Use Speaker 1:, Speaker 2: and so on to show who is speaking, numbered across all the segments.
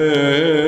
Speaker 1: Hey.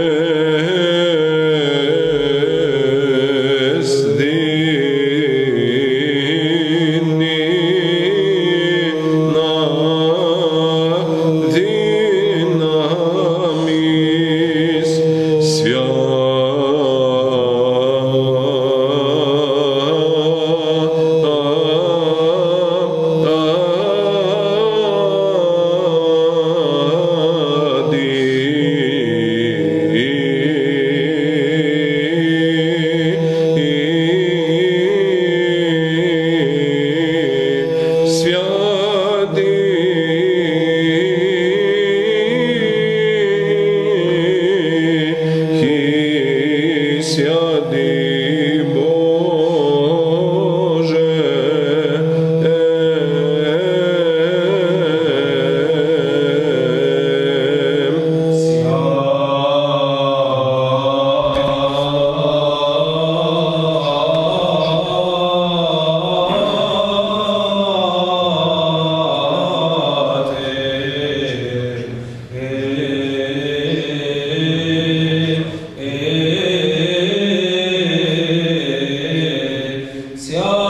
Speaker 2: 있어요.